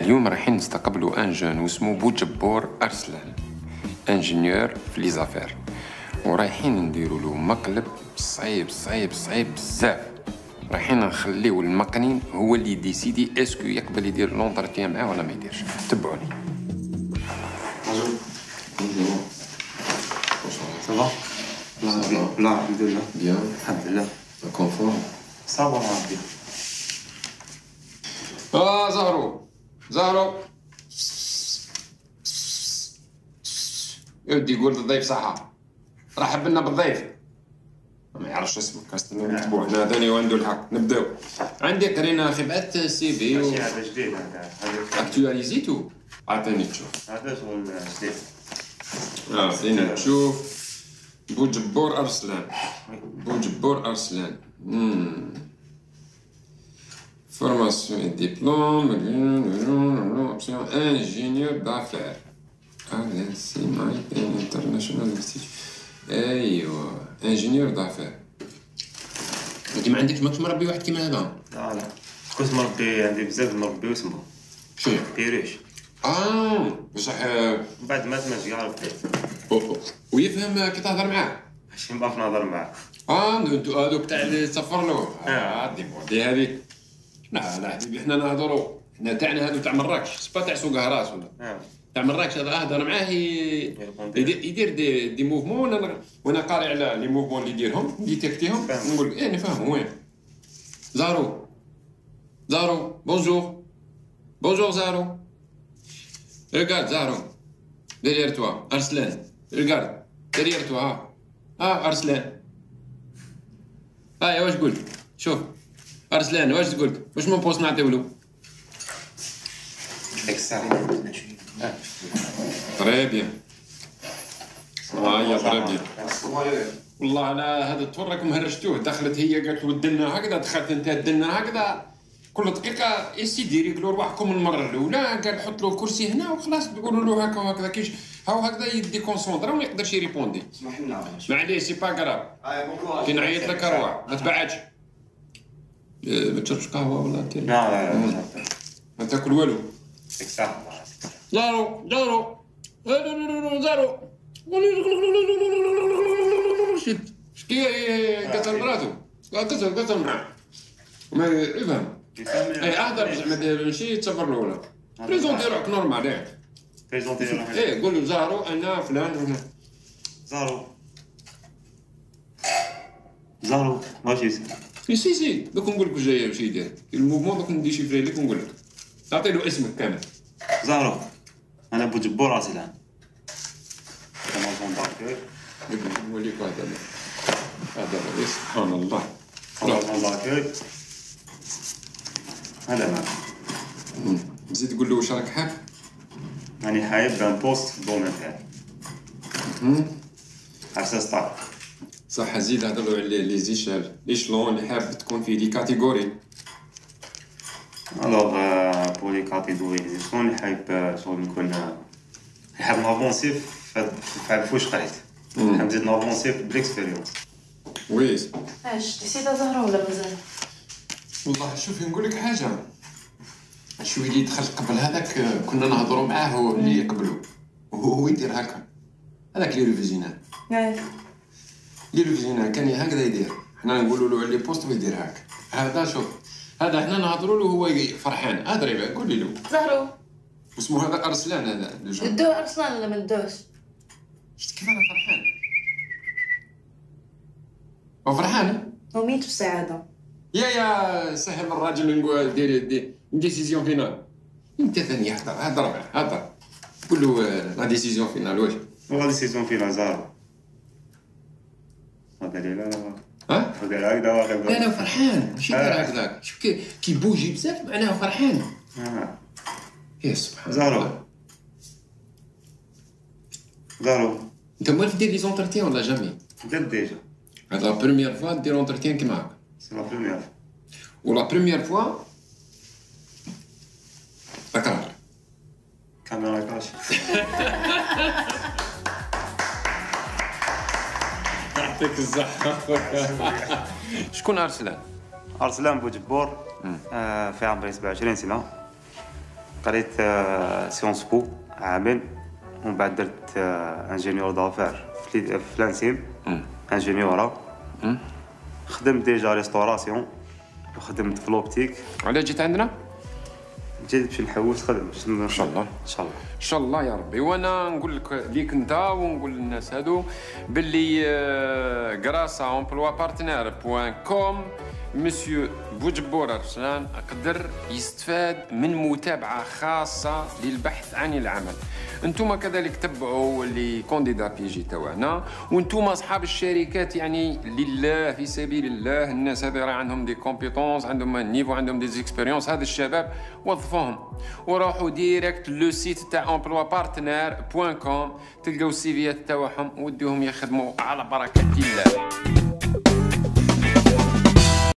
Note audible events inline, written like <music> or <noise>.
اليوم رايحين نستقبلوا un jeune واسمه بوجبور أرسلان ingénieur في les affaires. ورايحين نديروا له مقلب صعيب صعيب صعيب بزاف. رايحين نخليو المقنين هو اللي décide est-ce que يقبل يدير l'entretien معاه ولا ما يديرش. تبعوني. Ça va? لا الحمد لله bien الحمد لله en forme صبر ربي آه زهرو زهرو يودي يقول للضيف صحة. رحب لنا بالضيف. ما يعرفش اسمك استنى نتبوع هنا ثاني وعنده الحق نبداو عندي قرينا بعثت السي في و ماشي هذا جديد. هذا هذا اكتواليزيتو عطيني تشوف هذا شغل جديد. عطيني تشوف بوجبور أرسلان. بوجبور أرسلان. مم. Formation et diplôme, option ingénieur d'affaires. RNC Maritime International Institute. أيوه ingénieur d'affaires انت ما عندكش ماكش مربي واحد كيما هذا؟ لا لا. كنت مربي عندي بزاف مربي واسمه شنو بيريش. آه بصح آه، بعد ما أو- أو. ويفهم كي تهضر معاه. ماشي نبقى نهضر معاه. آه انتو هذوك تاع اللي تسفر له. آه. آه دي هذيك لا لا حبيبي إحنا نهضروا إحنا تاعنا هذو تاع مراكش. سبا تاع سوق هراس ولا؟ آه تاع مراكش هذا اهدر معاه. يدير دي, دي موفمون وأنا وأنا قاري على لي موفمون اللي يديرهم ديتيكتيهم فاهم. نقول إيه نفهم وين؟ زارو. زارو بونجور. بونجور زارو. ريغارد زارو. derrière toi أرسلان. ريغارد derrière toi ها آه أرسلان. ها واش قلت شوف. ارسلان واش قلت واش من بوست نعطيو له؟ تري بيان هيا تري بيان والله أنا هذا تفرك مهرجتوه دخلت هي قالت له دنا هكذا دخلت انت دنا هكذا. كل دقيقة يا سيدي ريقلوا رواحكم المرة الأولى. قال حط له كرسي هنا وخلاص تقولوا له هكا وهكذا. كيش هاو هكذا يدي كونسونطرا وما يقدرش يريبوندي. معليش سي با بون كوراج كي نعيط لك روح. ما تبعدش. ما تشربش قهوة ولا تير لا لا لا ما تاكل والو زارو زارو زارو شد شكي قتل مراتو قتل قتل معاه ما يفهم اي اهدر زعما ماشي présenter روحك normal présenter روحك إيه قول له زارو أنا فلان ولا زارو زارو ماشي اسم سي سي سي دوك نقول لك واش جاي واش يدير ال mouvement دوك ن déchiffrer لك ونقول لك تعطي له اسمك كامل زارو أنا بوجبور ارسلان أنا فونداتور نوليك هذا هذا سبحان الله أنا فونداتور هذا أنا زيد قول له واش راك حاب راني حايب ان بوست في الدومين تاعي حاسس ستار صح زيد هضروا على لي زيشال ليشلون اللي حاب تكون فيه دي كاتيجوري الوغ بور لي كاتيجوري شلون اللي حايب آه، شغل نكون حاب نافونسي في هاد فوش قريت حاب نزيد نافونسي بالاكسبيريونس وي إيش نسيت زهرة ولا مازال؟ والله شوفي نقول لك حاجة شو اللي دخل قبل هذاك كنا نهضروا معاه هو اللي قبله وهو هو يدير هكا هذاك اللي ريفيزينا اللي ريفيزينا كان هكذا يدير. حنا نقولوا له على بوست ويدير هكا هذا شوف. هذا حنا نهضروا له هو فرحان. هضري بقى قولي له. زهرو. اسمه هذا أرسلان هذا. ندو أرسلان ولا ما ندوش؟ شفت كيف أنا فرحان؟ هو فرحان؟ هو ميت السعادة. يا يا سهل الراجل نقول دير دي ديسيزيون فينال انت ثاني هضر. هضر. هضر. قول له لا ديسيزيون فينال واش وغادي سيزون في زارو هذا لي لا لا ها؟ هذا هكذا واحد لا لا فرحان. ماشي داير هكذاك شوف كي كي بوجي بزاف معناه فرحان. آه. يا سبحان زهرة. الله. زارو أنت موالف دير les entretiens ولا jamais؟ درت déjà. هذا la première fois دير entretien كيما هكا c'est la première ولا première fois تكرار كاميرا كاش <laughs> يعطيك الصحة شكون أرسلان؟ أرسلان بوجبور. آه في عمري 27 سنة. قريت Sciences Po عامين ومن بعد درت ingénieur d'affaires في L'INSIM. ingéniorat خدمت déjà restauration وخدمت في l'optique علاش جيت عندنا؟ جيت باش نحوس خدم ان شاء الله. إن شاء الله. إن شاء الله يا ربي. وأنا نقول لك ليك أنت ونقول للناس هادو باللي grâce à Emploi Partner point com monsieur بوجبور ارسلان قدر يستفاد من متابعة خاصة للبحث عن العمل. أنتم كذلك تبعوا les candidats بيجي تاعنا وأنتم أصحاب الشركات يعني لله في سبيل الله الناس هذه راه عندهم des compétences عندهم niveau عندهم des expériences هذا الشباب وظفوهم. وروحوا direct le site تاع Emploi Partner point com تلقاو السيفيات تاعهم وديهم يخدموا على بركة الله.